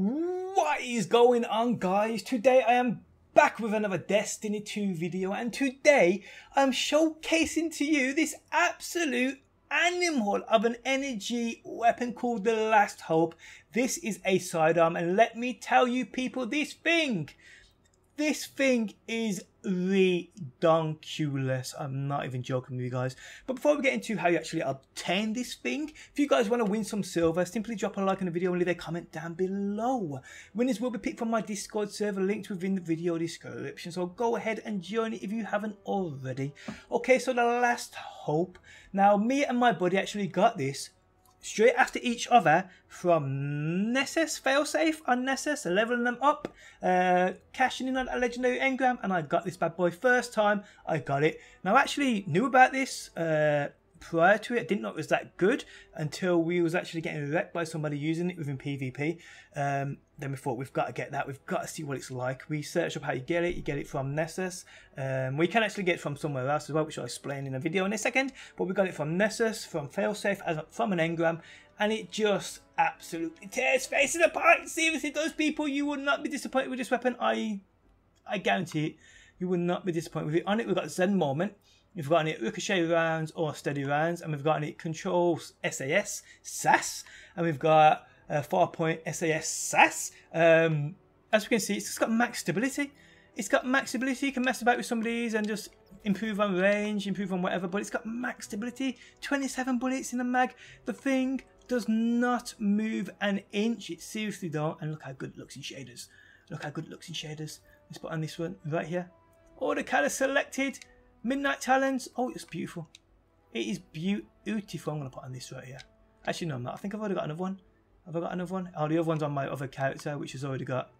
What is going on guys? Today I am back with another Destiny 2 video and today I'm showcasing to you this absolute animal of an energy weapon called the Last Hope. This is a sidearm and let me tell you people this thing this thing is redonkulous. I'm not even joking with you guys. But before we get into how you actually obtain this thing, if you guys want to win some silver, simply drop a like on the video and leave a comment down below. Winners will be picked from my Discord server linked within the video description. So go ahead and join it if you haven't already. Okay, so the last hope. Now, me and my buddy actually got this straight after each other from Nessus failsafe on Nessus, leveling them up, uh, cashing in on a legendary engram, and I got this bad boy first time I got it. Now I actually knew about this uh, prior to it. I didn't know it was that good until we was actually getting wrecked by somebody using it within PvP. Um, then we thought we've got to get that. We've got to see what it's like. We searched up how you get it. You get it from Nessus. Um, we can actually get it from somewhere else as well, which I'll explain in a video in a second. But we got it from Nessus, from Failsafe, as from an engram, and it just absolutely tears faces apart. Seriously, those people, you would not be disappointed with this weapon. I, I guarantee it. You would not be disappointed with it. On it, we've got Zen Moment. We've got any ricochet rounds or steady rounds, and we've got any controls SAS, SAS, and we've got uh, 4 point SAS, SAS. Um, as we can see, it's just got max stability. It's got max stability. You can mess about with some of these and just improve on range, improve on whatever, but it's got max stability. 27 bullets in the mag. The thing does not move an inch. It seriously don't. And look how good it looks in shaders. Look how good it looks in shaders. Let's put on this one right here. All the colours selected. Midnight Talons. Oh, it's beautiful. It is beautiful. I'm going to put on this right here. Actually, no, I'm not. I think I've already got another one. Have I got another one? Oh, the other one's on my other character, which has already got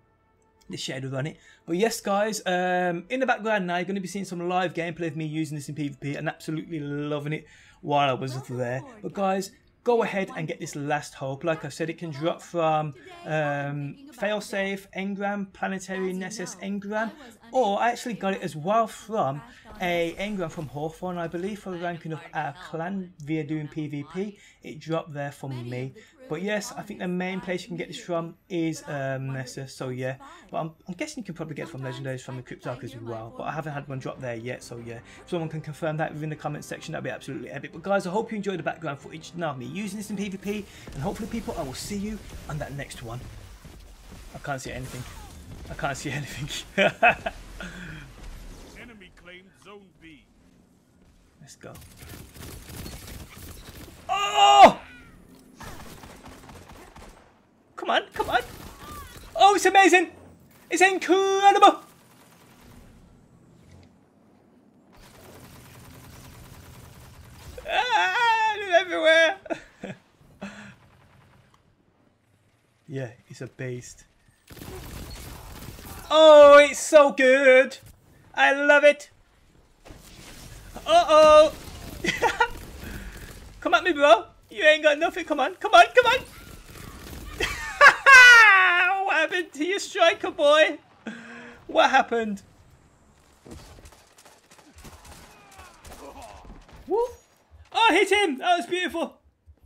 the shadow on it. But yes, guys, um, in the background now, you're going to be seeing some live gameplay of me using this in PvP and absolutely loving it while I was there. But guys, go ahead and get this last hope. Like I said, it can drop from um, Failsafe, Engram, Planetary Nessus Engram, or I actually got it as well from a engram from Hawthorne, I believe, for ranking up our clan via doing PvP. It dropped there for me. But yes, I think the main place you can get this from is um, Nessus, so yeah. But I'm, I'm, guessing you can probably get it from Legendaries from the Cryptarch as well. But I haven't had one drop there yet, so yeah. If someone can confirm that within the comment section, that'd be absolutely epic. But guys, I hope you enjoyed the background footage now me using this in PvP. And hopefully people, I will see you on that next one. I can't see anything. I can't see anything. Enemy claimed zone B. Let's go. Oh! Come on, come on. Oh, it's amazing. It's incredible. Ah, everywhere. yeah, it's a beast. Oh, it's so good. I love it. Uh-oh. come at me, bro. You ain't got nothing. Come on, come on, come on. What happened to your striker, boy? What happened? Woo. Oh, hit him. That was beautiful.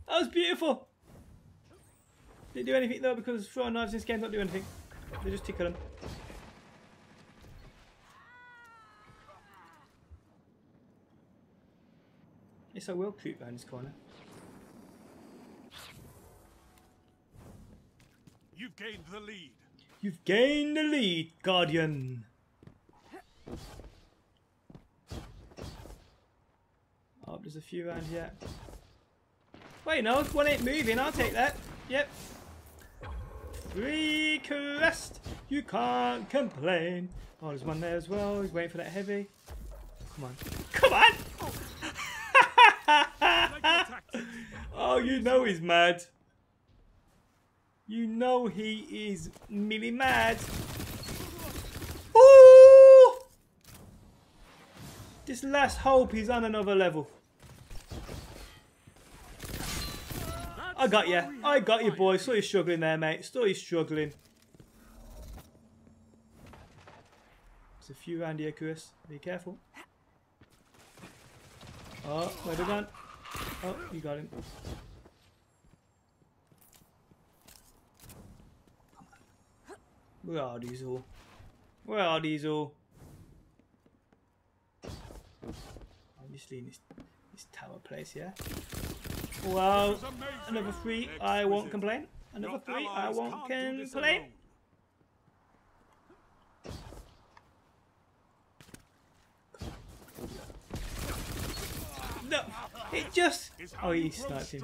That was beautiful. Didn't do anything, though, because throwing knives in this game don't do anything. They just tickle him. Yes, I will creep behind this corner. You've gained the lead. You've gained the lead, Guardian. Oh, there's a few around here. Wait, no, one ain't moving. I'll take that. Yep. Free crest. You can't complain. Oh, there's one there as well. He's waiting for that heavy. Come on. Come on! oh, you know he's mad. You know he is really mad. Ooh! This last hope is on another level. I got you. I got you, boy. Still you struggling there, mate. Still you struggling. There's a few around here, Chris. Be careful. Oh, where they gone? Oh, you got him. Where are these all? Where are these all? Obviously in this, this tower place, yeah? Well, another three, I won't complain. Another three, I won't complain. No, it just... Oh, he sniped him.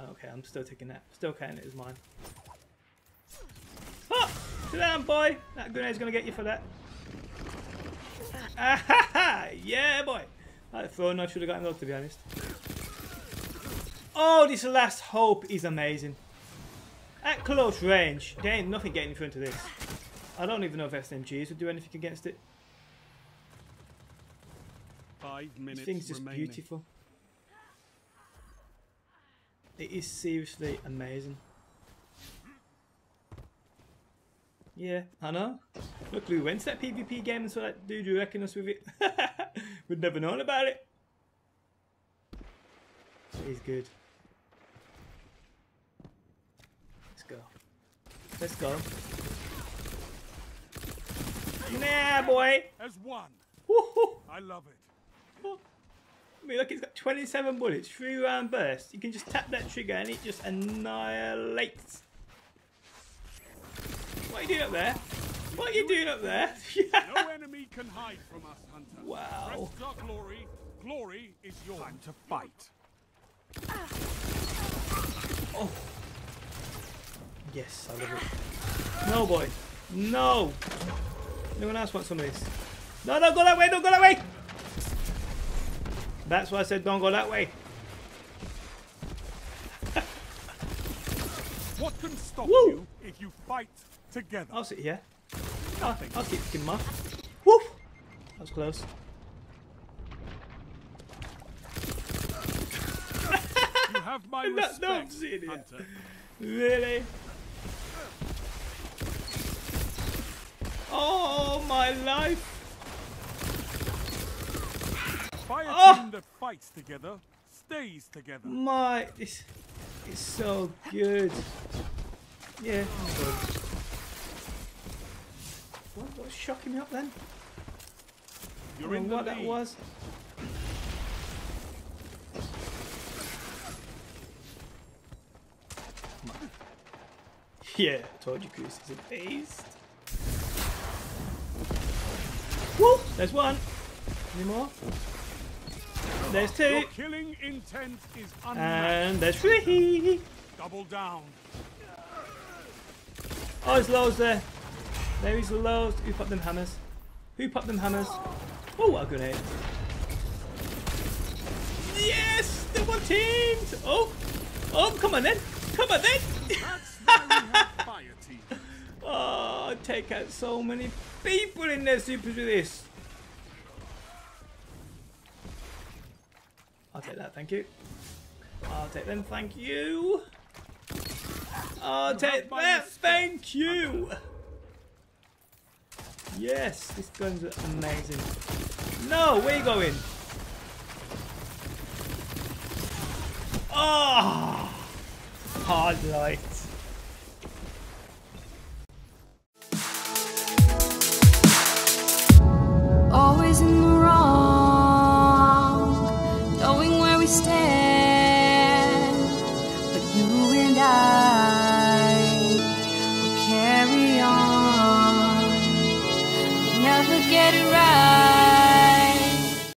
Okay, I'm still taking that. Still counting it as mine. Sit down, boy. That grenade's gonna get you for that. Ah, ha, ha. Yeah, boy. That throw knife should have got him though, to be honest. Oh, this last hope is amazing. At close range, there ain't nothing getting in front of this. I don't even know if SMGs would do anything against it. Five minutes This thing's just remaining. beautiful. It is seriously amazing. Yeah, I know. Look, we went to that PvP game and saw that dude who reckon us with it. We'd never known about it. He's good. Let's go. Let's go. Nah, boy. As one. I love it. I mean, look, it's got 27 bullets, three round burst. You can just tap that trigger and it just annihilates. What are you doing up there? What are you doing up there? No enemy can hide from us, Hunter. Wow. Rest our glory. Glory is yours. Time to fight. Oh. Yes, I love it. No, boy. No. Anyone else want some of this? No, don't go that way. Don't go that way. That's why I said don't go that way. What can stop Woo! you if you fight together? I'll sit here. I'll, I'll keep kicking them off. Woof! That was close. You have my No, no, respect, I'm sitting. Hunter. Really? Oh, my life. Fire Oh! team that fights together stays together. My, this is so good. Yeah, I'm good. What, what's shocking me up then? You're in the what that was. Yeah, I told you Goose is a beast. Woo! There's one. Any more? There's two. Your killing intent is unmatched. And there's three. Double down. Oh, there's loads there. There is loads. Who popped them hammers? Who popped them hammers? Oh, what a grenade. Yes! They were teamed! Oh! Oh, come on then! Come on then! That's why fire team. oh, take out so many people in their supers with this. I'll take that, thank you. I'll take them, thank you. I'll take that, thank you. Yes, this gun's amazing. No, where you going? Ah, hard light. always in the